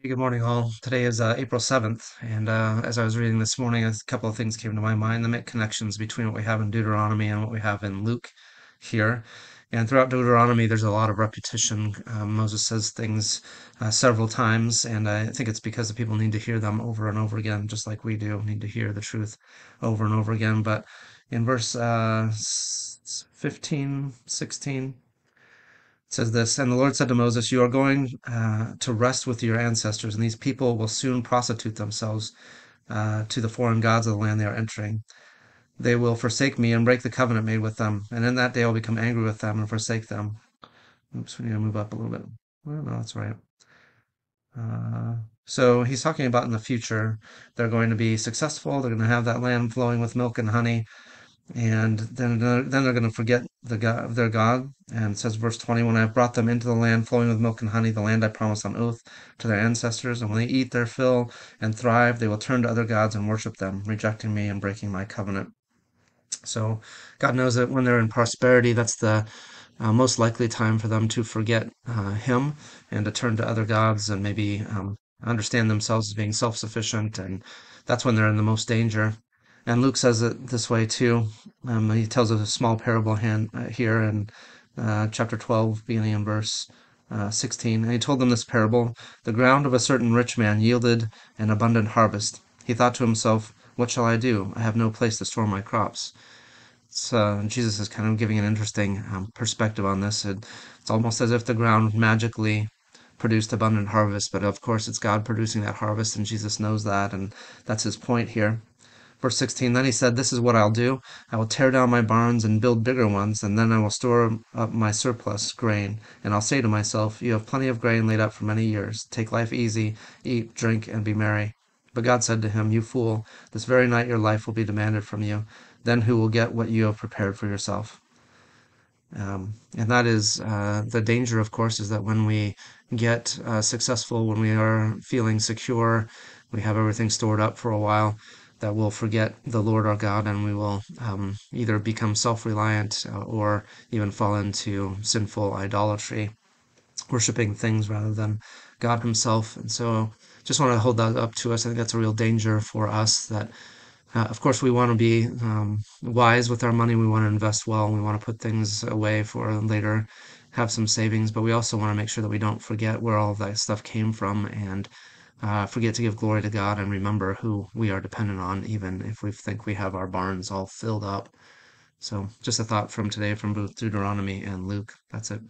Hey, good morning, all. Today is uh, April 7th, and uh, as I was reading this morning, a couple of things came to my mind that make connections between what we have in Deuteronomy and what we have in Luke here. And throughout Deuteronomy, there's a lot of repetition. Um, Moses says things uh, several times, and I think it's because the people need to hear them over and over again, just like we do, need to hear the truth over and over again. But in verse uh, 15, 16, it says this, and the Lord said to Moses, You are going uh, to rest with your ancestors, and these people will soon prostitute themselves uh, to the foreign gods of the land they are entering. They will forsake me and break the covenant made with them, and in that day I will become angry with them and forsake them. Oops, we need to move up a little bit. Well, no, that's right. Uh, so he's talking about in the future, they're going to be successful, they're going to have that land flowing with milk and honey, and then then they're going to forget the God, their God. And says verse 20, when I have brought them into the land flowing with milk and honey, the land I promised on oath to their ancestors, and when they eat their fill and thrive, they will turn to other gods and worship them, rejecting me and breaking my covenant. So God knows that when they're in prosperity, that's the uh, most likely time for them to forget uh, Him and to turn to other gods and maybe um, understand themselves as being self-sufficient, and that's when they're in the most danger. And Luke says it this way too. Um, he tells us a small parable hand, uh, here in uh, chapter 12, beginning in verse uh, 16. And he told them this parable The ground of a certain rich man yielded an abundant harvest. He thought to himself, What shall I do? I have no place to store my crops. So Jesus is kind of giving an interesting um, perspective on this. It, it's almost as if the ground magically produced abundant harvest, but of course it's God producing that harvest, and Jesus knows that, and that's his point here. Verse 16 Then he said, This is what I'll do. I will tear down my barns and build bigger ones, and then I will store up my surplus grain. And I'll say to myself, You have plenty of grain laid up for many years. Take life easy, eat, drink, and be merry. But God said to him, You fool, this very night your life will be demanded from you. Then who will get what you have prepared for yourself? Um, and that is uh, the danger, of course, is that when we get uh, successful, when we are feeling secure, we have everything stored up for a while, that we'll forget the Lord our God and we will um, either become self reliant uh, or even fall into sinful idolatry, worshiping things rather than God Himself. And so just want to hold that up to us. I think that's a real danger for us that uh, of course, we want to be um, wise with our money. We want to invest well. We want to put things away for later, have some savings, but we also want to make sure that we don't forget where all that stuff came from and uh, forget to give glory to God and remember who we are dependent on, even if we think we have our barns all filled up. So, just a thought from today from both Deuteronomy and Luke. That's it.